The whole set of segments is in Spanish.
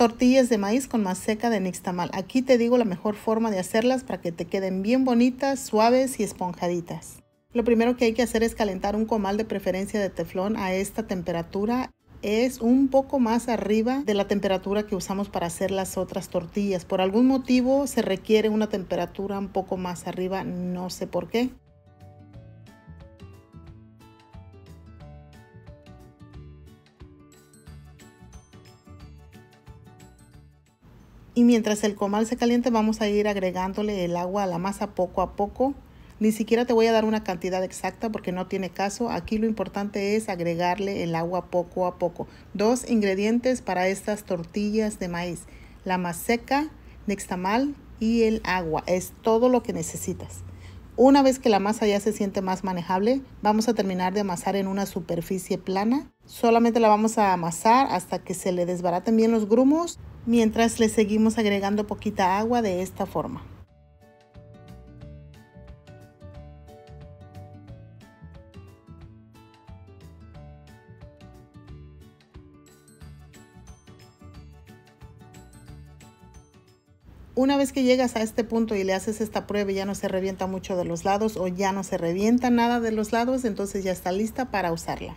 tortillas de maíz con maseca de nixtamal. Aquí te digo la mejor forma de hacerlas para que te queden bien bonitas, suaves y esponjaditas. Lo primero que hay que hacer es calentar un comal de preferencia de teflón a esta temperatura. Es un poco más arriba de la temperatura que usamos para hacer las otras tortillas. Por algún motivo se requiere una temperatura un poco más arriba, no sé por qué. Y mientras el comal se caliente vamos a ir agregándole el agua a la masa poco a poco. Ni siquiera te voy a dar una cantidad exacta porque no tiene caso. Aquí lo importante es agregarle el agua poco a poco. Dos ingredientes para estas tortillas de maíz. La maseca, nixtamal y el agua. Es todo lo que necesitas. Una vez que la masa ya se siente más manejable, vamos a terminar de amasar en una superficie plana. Solamente la vamos a amasar hasta que se le desbaraten bien los grumos mientras le seguimos agregando poquita agua de esta forma. Una vez que llegas a este punto y le haces esta prueba y ya no se revienta mucho de los lados o ya no se revienta nada de los lados, entonces ya está lista para usarla.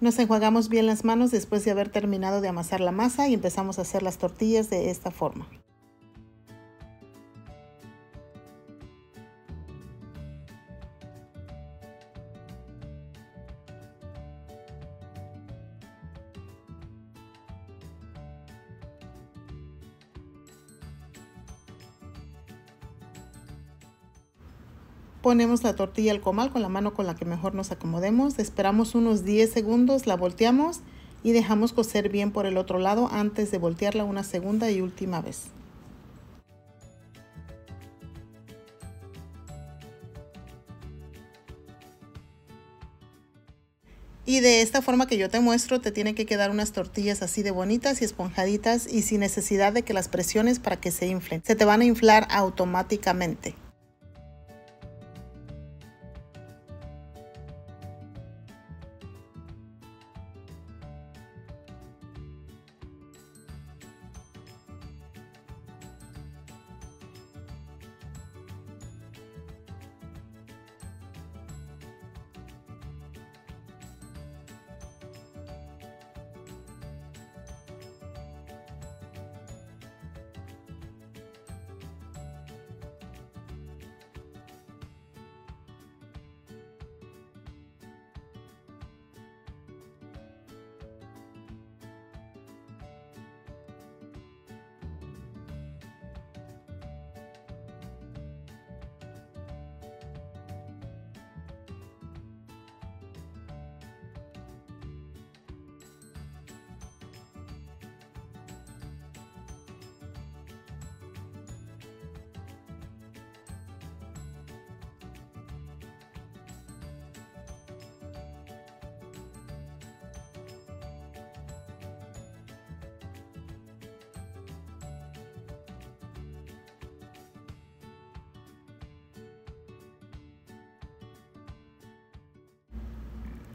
Nos enjuagamos bien las manos después de haber terminado de amasar la masa y empezamos a hacer las tortillas de esta forma. Ponemos la tortilla al comal con la mano con la que mejor nos acomodemos. Esperamos unos 10 segundos, la volteamos y dejamos cocer bien por el otro lado antes de voltearla una segunda y última vez. Y de esta forma que yo te muestro, te tiene que quedar unas tortillas así de bonitas y esponjaditas y sin necesidad de que las presiones para que se inflen. Se te van a inflar automáticamente.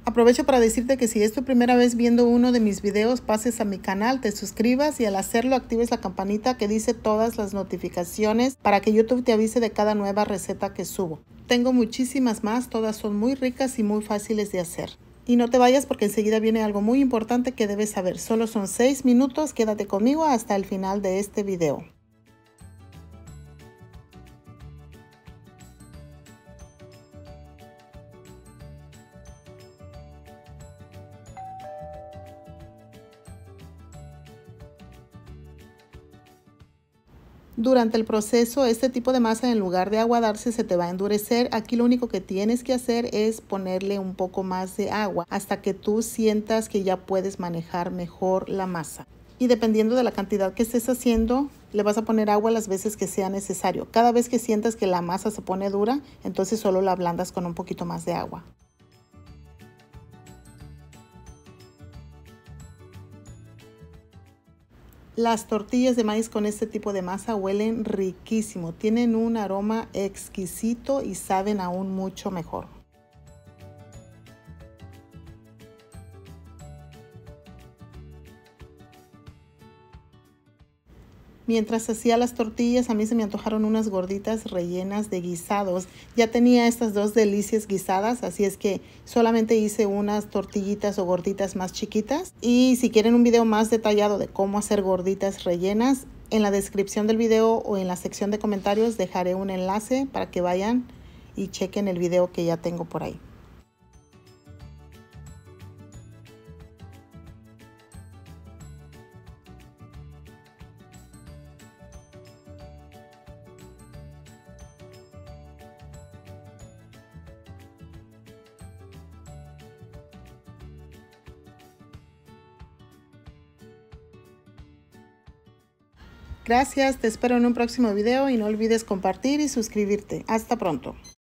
Aprovecho para decirte que si es tu primera vez viendo uno de mis videos, pases a mi canal, te suscribas y al hacerlo actives la campanita que dice todas las notificaciones para que YouTube te avise de cada nueva receta que subo. Tengo muchísimas más, todas son muy ricas y muy fáciles de hacer. Y no te vayas porque enseguida viene algo muy importante que debes saber. Solo son 6 minutos, quédate conmigo hasta el final de este video. Durante el proceso, este tipo de masa en lugar de aguadarse se te va a endurecer. Aquí lo único que tienes que hacer es ponerle un poco más de agua hasta que tú sientas que ya puedes manejar mejor la masa. Y dependiendo de la cantidad que estés haciendo, le vas a poner agua las veces que sea necesario. Cada vez que sientas que la masa se pone dura, entonces solo la ablandas con un poquito más de agua. Las tortillas de maíz con este tipo de masa huelen riquísimo, tienen un aroma exquisito y saben aún mucho mejor. Mientras hacía las tortillas, a mí se me antojaron unas gorditas rellenas de guisados. Ya tenía estas dos delicias guisadas, así es que solamente hice unas tortillitas o gorditas más chiquitas. Y si quieren un video más detallado de cómo hacer gorditas rellenas, en la descripción del video o en la sección de comentarios dejaré un enlace para que vayan y chequen el video que ya tengo por ahí. Gracias, te espero en un próximo video y no olvides compartir y suscribirte. Hasta pronto.